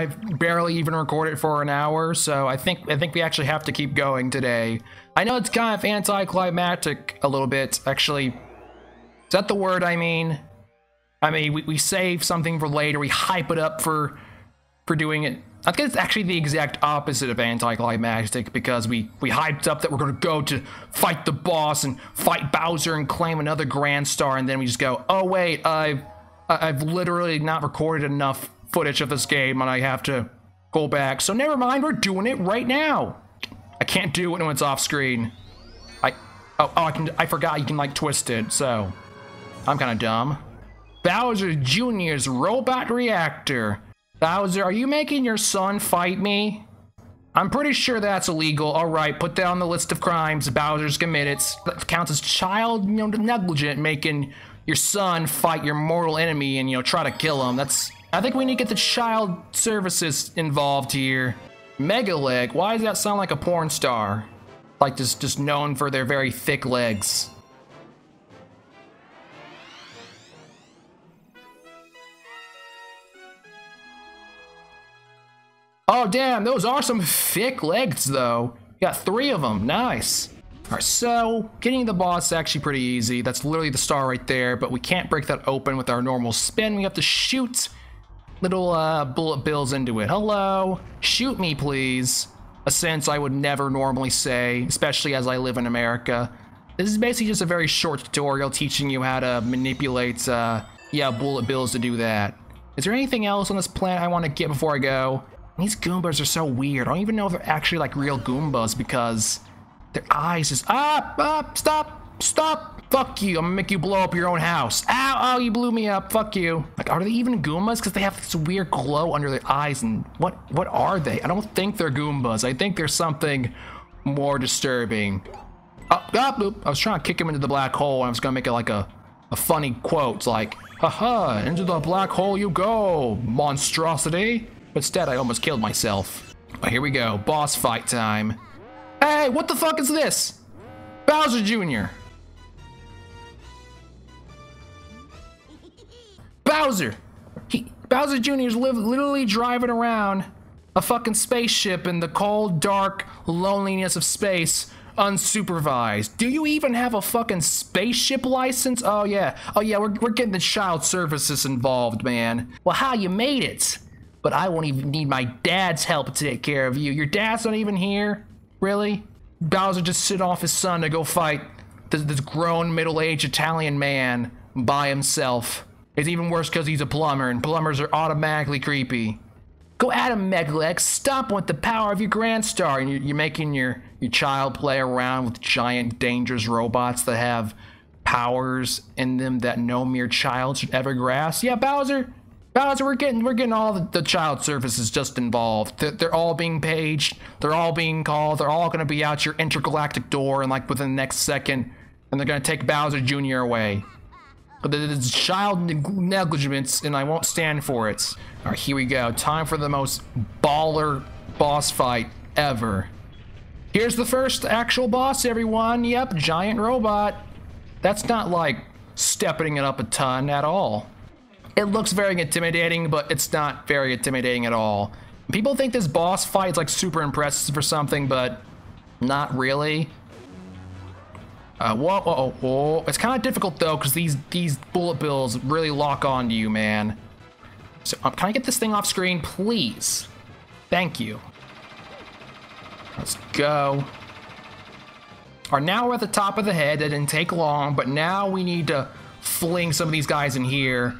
I've barely even recorded for an hour, so I think I think we actually have to keep going today. I know it's kind of anticlimactic a little bit, actually. Is that the word I mean? I mean, we, we save something for later, we hype it up for for doing it. I think it's actually the exact opposite of anticlimactic because we, we hyped up that we're gonna go to fight the boss and fight Bowser and claim another Grand Star, and then we just go, oh wait, I've I've literally not recorded enough footage of this game and I have to go back. So never mind, we're doing it right now. I can't do it when it's off screen. I, oh, oh I can, I forgot you can like twist it, so I'm kind of dumb. Bowser Jr.'s robot reactor. Bowser, are you making your son fight me? I'm pretty sure that's illegal. All right, put that on the list of crimes Bowser's committed. That counts as child you know, negligent, making your son fight your mortal enemy and you know try to kill him. That's I think we need to get the child services involved here. Mega leg, why does that sound like a porn star? Like just, just known for their very thick legs. Oh damn, those are some thick legs though. got three of them, nice. All right, so getting the boss is actually pretty easy. That's literally the star right there, but we can't break that open with our normal spin. We have to shoot little uh, bullet bills into it. Hello, shoot me, please. A sense I would never normally say, especially as I live in America. This is basically just a very short tutorial teaching you how to manipulate, uh, yeah, bullet bills to do that. Is there anything else on this planet I want to get before I go? These Goombas are so weird. I don't even know if they're actually like real Goombas because their eyes just, ah, ah, stop, stop, Fuck you, I'm gonna make you blow up your own house. Ow, oh, you blew me up, fuck you. Like, are they even Goombas? Because they have this weird glow under their eyes, and what what are they? I don't think they're Goombas. I think there's something more disturbing. Oh, oh, I was trying to kick him into the black hole, and I was gonna make it like a, a funny quote, like, haha, into the black hole you go, monstrosity. But instead, I almost killed myself. But here we go, boss fight time. Hey, what the fuck is this? Bowser Jr. Bowser. He, Bowser Jr. is li literally driving around a fucking spaceship in the cold, dark loneliness of space unsupervised. Do you even have a fucking spaceship license? Oh yeah. Oh yeah, we're, we're getting the child services involved, man. Well, how you made it? But I won't even need my dad's help to take care of you. Your dad's not even here? Really? Bowser just sent off his son to go fight this, this grown middle-aged Italian man by himself. It's even worse because he's a plumber, and plumbers are automatically creepy. Go at him, Megaleg. Stop with the power of your Grand Star. And you're, you're making your, your child play around with giant, dangerous robots that have powers in them that no mere child should ever grasp. Yeah, Bowser. Bowser, we're getting we're getting all the, the child services just involved. They're, they're, all being paged. They're all being called. They're all going to be out your intergalactic door and like within the next second, and they're going to take Bowser Jr. away. Is child negligence, and I won't stand for it. All right, here we go. Time for the most baller boss fight ever. Here's the first actual boss, everyone. Yep, giant robot. That's not like stepping it up a ton at all. It looks very intimidating, but it's not very intimidating at all. People think this boss fight is like super impressive for something, but not really. Uh, whoa, whoa, whoa. It's kind of difficult though, because these these bullet bills really lock on to you, man. So, um, can I get this thing off screen, please? Thank you. Let's go. Alright, now we're at the top of the head. That didn't take long, but now we need to fling some of these guys in here.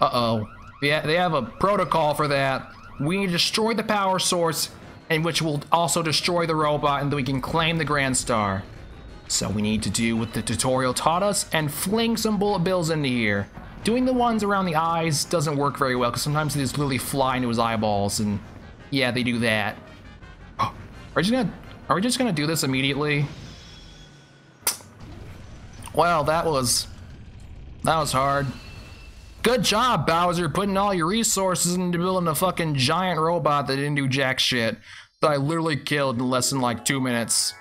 Uh-oh. Yeah, they have a protocol for that. We need to destroy the power source, and which will also destroy the robot, and then we can claim the Grand Star. So we need to do what the tutorial taught us and fling some bullet bills into here. Doing the ones around the eyes doesn't work very well because sometimes they just literally fly into his eyeballs and yeah, they do that. are we just gonna are we just gonna do this immediately? Well, that was that was hard. Good job, Bowser, putting all your resources into building a fucking giant robot that didn't do jack shit that I literally killed in less than like two minutes.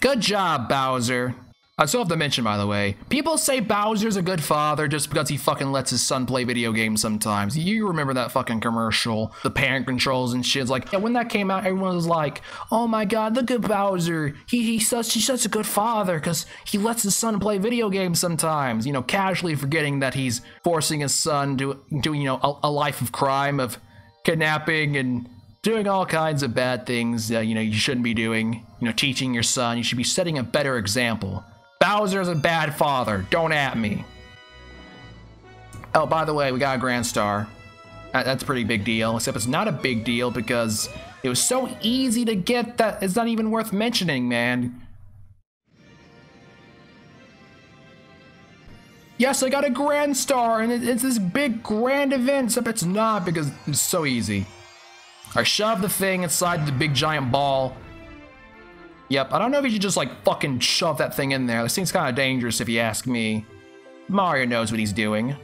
Good job, Bowser. I still have to mention, by the way, people say Bowser's a good father just because he fucking lets his son play video games sometimes. You remember that fucking commercial, the parent controls and shit. It's like, yeah, when that came out, everyone was like, oh my god, look at Bowser. He, he's, such, he's such a good father because he lets his son play video games sometimes. You know, casually forgetting that he's forcing his son to, do, you know, a, a life of crime, of kidnapping and doing all kinds of bad things that, you know, you shouldn't be doing. You know, teaching your son. You should be setting a better example. Bowser's a bad father. Don't at me. Oh, by the way, we got a Grand Star. That's a pretty big deal, except it's not a big deal because it was so easy to get that it's not even worth mentioning, man. Yes, I got a Grand Star, and it's this big grand event, except it's not because it's so easy. I shove the thing inside the big giant ball, Yep, I don't know if you should just like fucking shove that thing in there. This thing's kind of dangerous if you ask me. Mario knows what he's doing.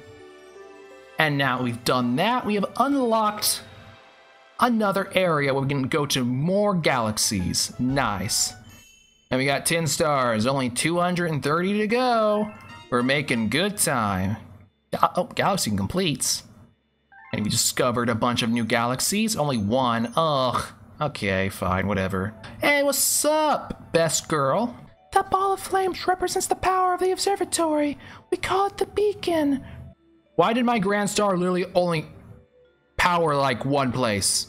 And now we've done that, we have unlocked another area where we can go to more galaxies. Nice. And we got 10 stars, only 230 to go. We're making good time. Oh, galaxy completes. And we discovered a bunch of new galaxies, only one. Ugh. Okay, fine, whatever. Hey, what's up, best girl? That ball of flames represents the power of the observatory. We call it the beacon. Why did my Grand Star literally only power like one place?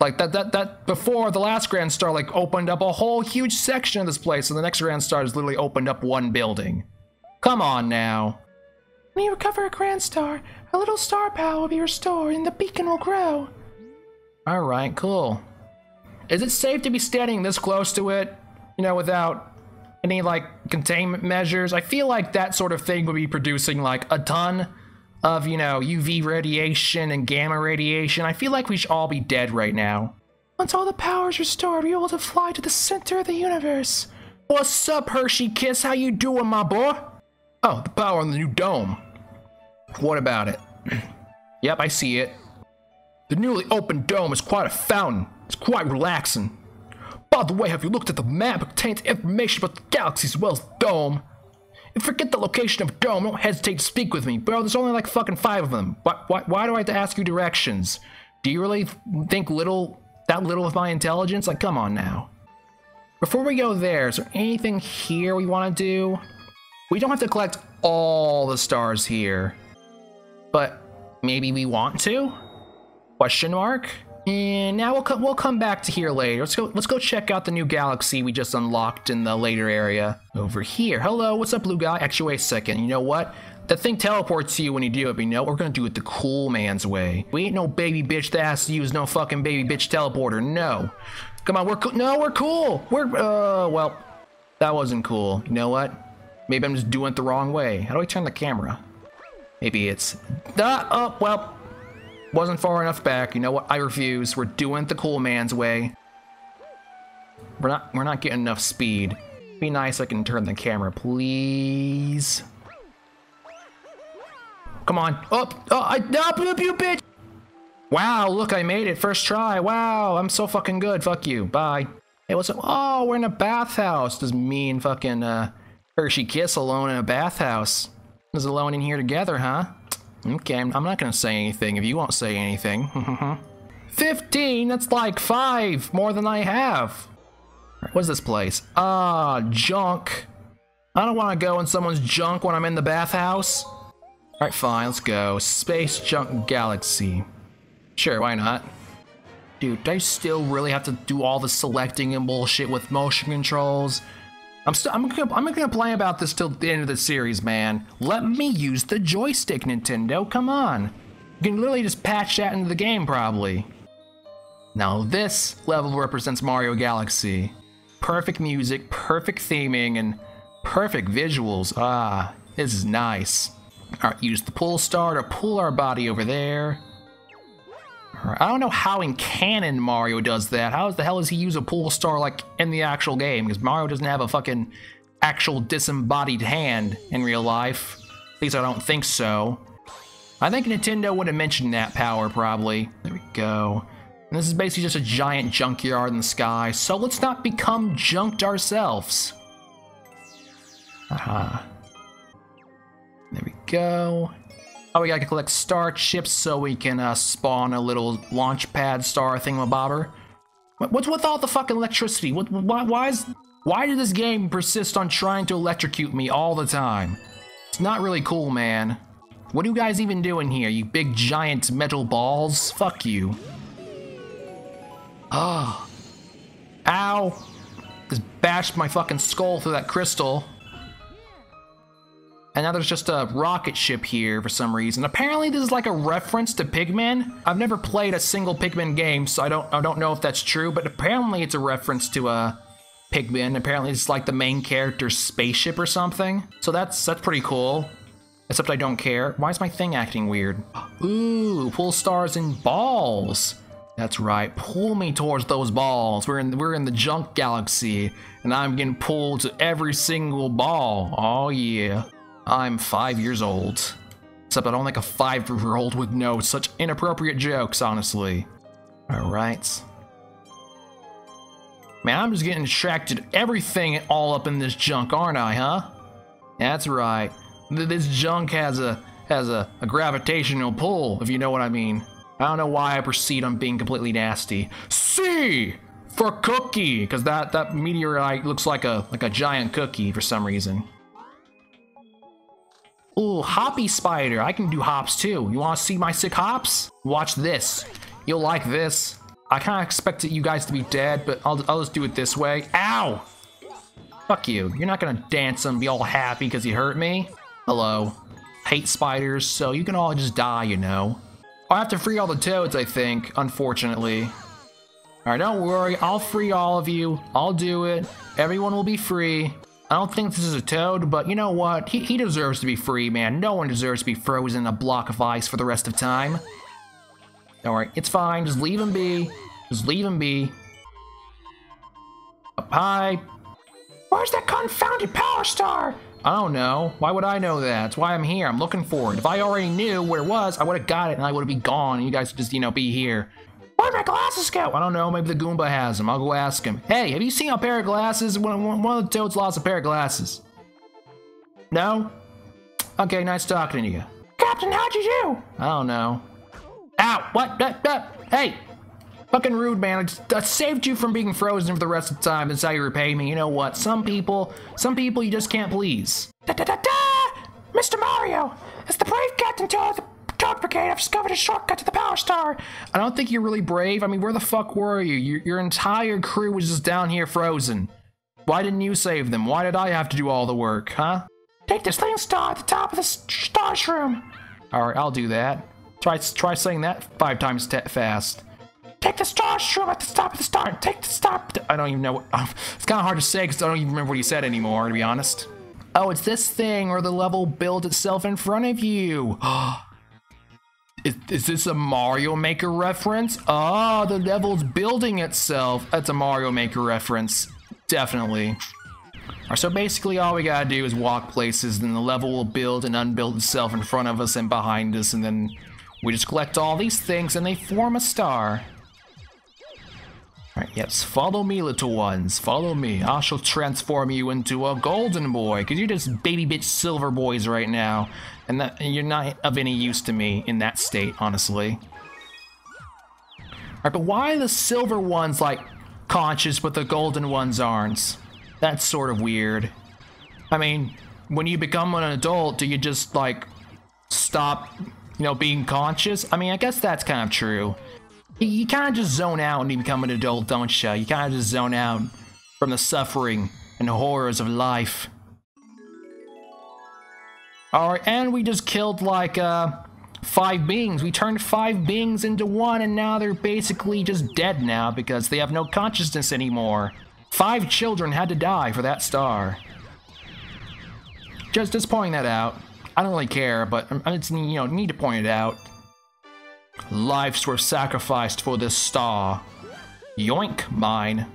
Like that that that before the last Grand Star like opened up a whole huge section of this place, and the next Grand Star has literally opened up one building. Come on now. When you recover a Grand Star, a little star power will be restored and the beacon will grow. Alright, cool. Is it safe to be standing this close to it, you know, without any like containment measures? I feel like that sort of thing would be producing like a ton of, you know, UV radiation and gamma radiation. I feel like we should all be dead right now. Once all the power is restored, we're able to fly to the center of the universe. What's up, Hershey Kiss? How you doing, my boy? Oh, the power on the new dome. What about it? yep, I see it. The newly opened dome is quite a fountain. It's quite relaxing. By the way, have you looked at the map? It contains information about the galaxy as well as the dome. If you forget the location of dome, don't hesitate to speak with me. Bro, there's only like fucking five of them. Why, why, why do I have to ask you directions? Do you really think little, that little of my intelligence? Like, come on now. Before we go there, is there anything here we want to do? We don't have to collect all the stars here. But maybe we want to? Question mark? And now we'll come we'll come back to here later. Let's go let's go check out the new galaxy we just unlocked in the later area over here. Hello, what's up, blue guy? Actually, wait a second. You know what? That thing teleports you when you do it, but you know, we're gonna do it the cool man's way. We ain't no baby bitch that has to use no fucking baby bitch teleporter. No. Come on, we're cool. No, we're cool. We're, uh, well, that wasn't cool. You know what? Maybe I'm just doing it the wrong way. How do I turn the camera? Maybe it's, ah, oh, well, wasn't far enough back. You know what? I refuse. We're doing it the cool man's way. We're not we're not getting enough speed. Be nice I can turn the camera, please. Come on. Up. Oh, oh, I up you bitch. Wow, look, I made it. First try. Wow, I'm so fucking good. Fuck you. Bye. Hey, what's up? Oh, we're in a bathhouse. Does me and fucking uh, Hershey Kiss alone in a bathhouse. Is alone in here together, huh? Okay, I'm not gonna say anything if you won't say anything. 15? That's like five more than I have. What's this place? Ah, junk. I don't want to go in someone's junk when I'm in the bathhouse. Alright, fine, let's go. Space Junk Galaxy. Sure, why not? Dude, do I still really have to do all the selecting and bullshit with motion controls? I'm still I'm gonna I'm gonna complain about this till the end of the series, man. Let me use the joystick, Nintendo. Come on. You can literally just patch that into the game, probably. Now this level represents Mario Galaxy. Perfect music, perfect theming, and perfect visuals. Ah, this is nice. Alright, use the pull star to pull our body over there. I don't know how in canon Mario does that. How the hell does he use a pull star like in the actual game? Because Mario doesn't have a fucking actual disembodied hand in real life. At least I don't think so. I think Nintendo would have mentioned that power probably. There we go. And this is basically just a giant junkyard in the sky, so let's not become junked ourselves. Aha. There we go. Oh, we gotta collect star chips so we can uh, spawn a little launch pad star thingamabobber. What- What's with all the fucking electricity? What, why, why is, why did this game persist on trying to electrocute me all the time? It's not really cool, man. What are you guys even doing here, you big giant metal balls? Fuck you. Ah. Ow. Just bashed my fucking skull through that crystal. And now there's just a rocket ship here for some reason. Apparently this is like a reference to Pikmin. I've never played a single Pikmin game, so I don't I don't know if that's true, but apparently it's a reference to a Pikmin. Apparently it's like the main character's spaceship or something. So that's that's pretty cool. Except I don't care. Why is my thing acting weird? Ooh, pull stars and balls. That's right. Pull me towards those balls. We're in we're in the junk galaxy, and I'm getting pulled to every single ball. Oh yeah. I'm five years old. Except I don't think a five-year-old would know such inappropriate jokes, honestly. Alright. Man, I'm just getting distracted. Everything all up in this junk, aren't I, huh? That's right. This junk has a has a, a gravitational pull, if you know what I mean. I don't know why I proceed on being completely nasty. C for cookie, because that that meteorite looks like a like a giant cookie for some reason. Ooh, hoppy spider. I can do hops too. You want to see my sick hops? Watch this. You'll like this. I kind of expected you guys to be dead, but I'll, I'll just do it this way. Ow! Fuck you. You're not gonna dance and be all happy because you hurt me. Hello. Hate spiders, so you can all just die, you know. I'll have to free all the toads, I think, unfortunately. Alright, don't worry. I'll free all of you. I'll do it. Everyone will be free. I don't think this is a toad, but you know what? He, he deserves to be free, man. No one deserves to be frozen in a block of ice for the rest of time. Alright, it's fine. Just leave him be. Just leave him be. Up high. Where's that confounded power star? I don't know. Why would I know that? That's why I'm here. I'm looking for it. If I already knew where it was, I would have got it and I would have been gone and you guys would just, you know, be here. Where'd my glasses go? I don't know. Maybe the Goomba has them. I'll go ask him. Hey, have you seen a pair of glasses? One, one one of the toads lost a pair of glasses. No? Okay, nice talking to you. Captain, how'd you do? I don't know. Ow! What? Uh, uh, hey! Fucking rude, man. I, just, I saved you from being frozen for the rest of the time. That's how you repay me. You know what? Some people, some people you just can't please. Da da da da! Mr. Mario, as the brave Captain Toad Toad Brigade, I've discovered a shortcut to the Power Star. I don't think you're really brave. I mean, where the fuck were you? Your, your entire crew was just down here frozen. Why didn't you save them? Why did I have to do all the work, huh? Take this thing star at the top of the star shroom. All right, I'll do that. Try try saying that five times fast. Take the star shroom at the top of the star. Take the star. I don't even know. What, it's kind of hard to say because I don't even remember what he said anymore, to be honest. Oh, it's this thing, or the level builds itself in front of you. is, is this a Mario Maker reference? Oh, the level's building itself. That's a Mario Maker reference. Definitely. So basically all we gotta do is walk places, and the level will build and unbuild itself in front of us and behind us, and then we just collect all these things and they form a star. Alright, yes, follow me, little ones. Follow me. I shall transform you into a golden boy, because you're just baby bitch silver boys right now. And that and you're not of any use to me in that state, honestly. Alright, but why the silver ones like conscious, but the golden ones aren't? That's sort of weird. I mean, when you become an adult, do you just like stop, you know, being conscious? I mean, I guess that's kind of true. You, kind of just zone out when you become an adult, don't you? You kind of just zone out from the suffering and horrors of life. Alright, and we just killed like uh five beings. We turned five beings into one and now they're basically just dead now because they have no consciousness anymore. Five children had to die for that star. Just just pointing that out. I don't really care, but I just you know need to point it out. Lives were sacrificed for this star. Yoink, mine.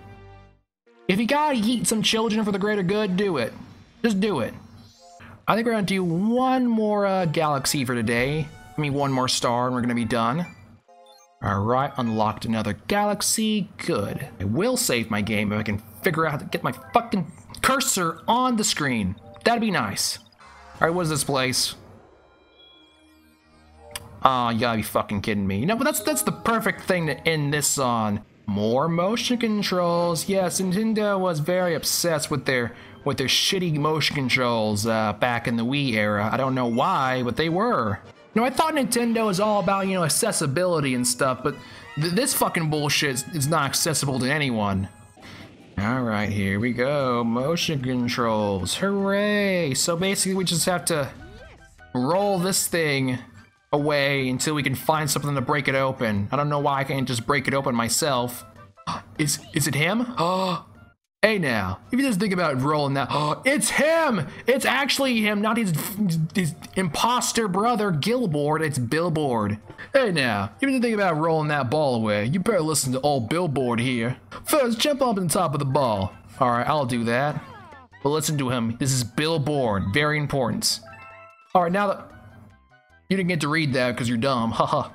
If you gotta eat some children for the greater good, do it. Just do it. I think we're gonna do one more uh, galaxy for today. I mean, one more star, and we're gonna be done. All right, unlocked another galaxy. Good. I will save my game if I can figure out how to get my fucking cursor on the screen. That'd be nice. All right, what is this place? Oh, you gotta be fucking kidding me. You know, but that's that's the perfect thing to end this on. More motion controls. Yes, Nintendo was very obsessed with their with their shitty motion controls uh, back in the Wii era. I don't know why, but they were. You know, I thought Nintendo was all about, you know, accessibility and stuff, but th this fucking bullshit is, is not accessible to anyone. All right, here we go. Motion controls. Hooray! So basically, we just have to roll this thing away until we can find something to break it open. I don't know why I can't just break it open myself. Is is it him? Oh, hey now, if you just think about rolling that, oh, it's him! It's actually him, not his, his imposter brother Gilboard. It's Billboard. Hey now, if you think about rolling that ball away, you better listen to old Billboard here. First, jump up on top of the ball. All right, I'll do that. But listen to him. This is Billboard. Very important. All right, now that you didn't get to read that because you're dumb. Haha.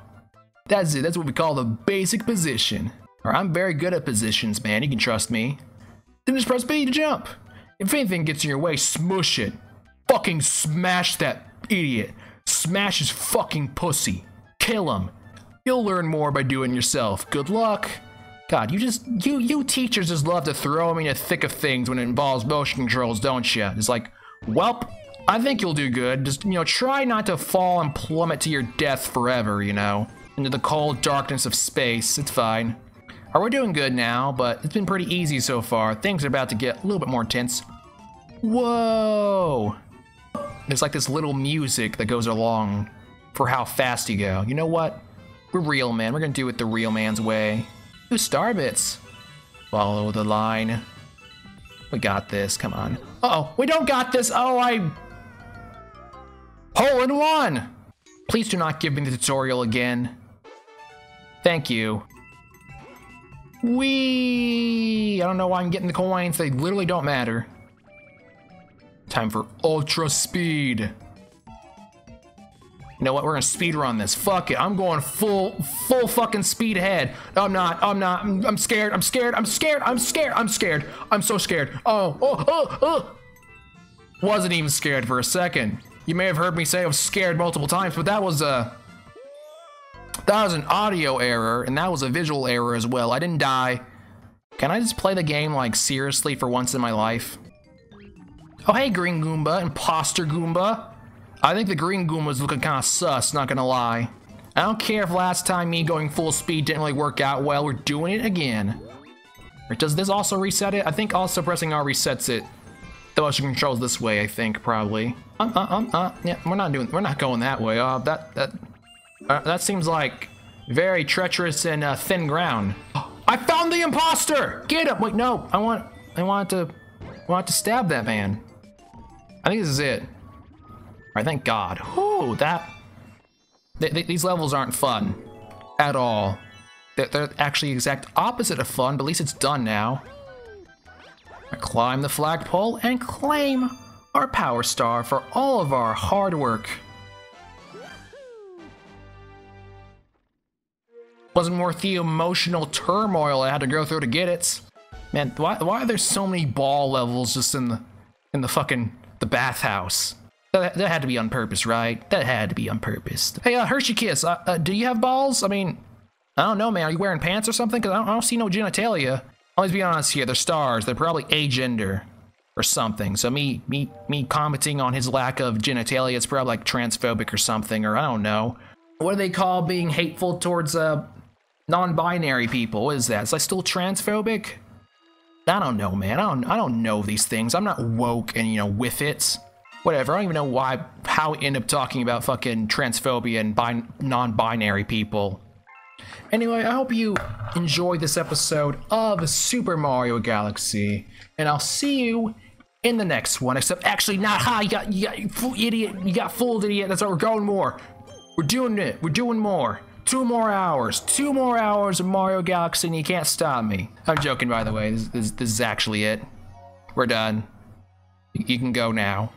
That's it. That's what we call the basic position. Or I'm very good at positions, man. You can trust me. Then just press B to jump. If anything gets in your way, smush it. Fucking smash that idiot. Smash his fucking pussy. Kill him. You'll learn more by doing yourself. Good luck. God, you just you you teachers just love to throw me in the thick of things when it involves motion controls, don't you? It's like, welp, I think you'll do good. Just you know, try not to fall and plummet to your death forever. You know, into the cold darkness of space. It's fine. Are we doing good now? But it's been pretty easy so far. Things are about to get a little bit more tense. Whoa! There's like this little music that goes along for how fast you go. You know what? We're real, man. We're gonna do it the real man's way. Ooh, star bits. Follow the line. We got this. Come on. Uh oh, we don't got this. Oh, I. Hole in one. Please do not give me the tutorial again. Thank you. Wee! I don't know why I'm getting the coins. They literally don't matter. Time for ultra speed. You know what? We're gonna speed run this. Fuck it. I'm going full, full fucking speed ahead. I'm not. I'm not. I'm, I'm scared. I'm scared. I'm scared. I'm scared. I'm scared. I'm so scared. Oh, oh, oh, oh. Wasn't even scared for a second. You may have heard me say I was scared multiple times, but that was a that was an audio error, and that was a visual error as well. I didn't die. Can I just play the game, like, seriously for once in my life? Oh, hey, Green Goomba, Imposter Goomba. I think the Green Goomba's looking kind of sus, not gonna lie. I don't care if last time me going full speed didn't really work out well, we're doing it again. Or does this also reset it? I think also pressing R resets it. The motion controls this way, I think, probably. Um, uh, um, uh, yeah, we're not doing, we're not going that way. Uh, that, that, uh, that seems like very treacherous and uh, thin ground. I found the imposter! Get him! Wait, no, I want, I want to, I want to stab that man. I think this is it. All right, thank God. Whew, that, th th these levels aren't fun at all. They're, they're actually exact opposite of fun, but at least it's done now. Climb the flagpole and claim our power star for all of our hard work. Wasn't worth the emotional turmoil I had to go through to get it. Man, why, why are there so many ball levels just in the in the fucking the bathhouse? That, that had to be on purpose, right? That had to be on purpose. Hey, uh, Hershey Kiss, uh, uh, do you have balls? I mean, I don't know, man. Are you wearing pants or something? Because I, I don't, see no genitalia. Always be honest here. They're stars. They're probably agender or something. So me, me, me commenting on his lack of genitalia is probably like transphobic or something, or I don't know. What do they call being hateful towards uh, non-binary people. What is that? Is that still transphobic? I don't know, man. I don't. I don't know these things. I'm not woke and you know with it. Whatever. I don't even know why. How we end up talking about fucking transphobia and bi- non-binary people. Anyway, I hope you enjoyed this episode of Super Mario Galaxy, and I'll see you in the next one. Except, actually, not high. You got, you got, idiot. You got fooled, idiot. That's why we're going more. We're doing it. We're doing more. Two more hours. Two more hours of Mario Galaxy and you can't stop me. I'm joking, by the way. This, this, this is actually it. We're done. You can go now.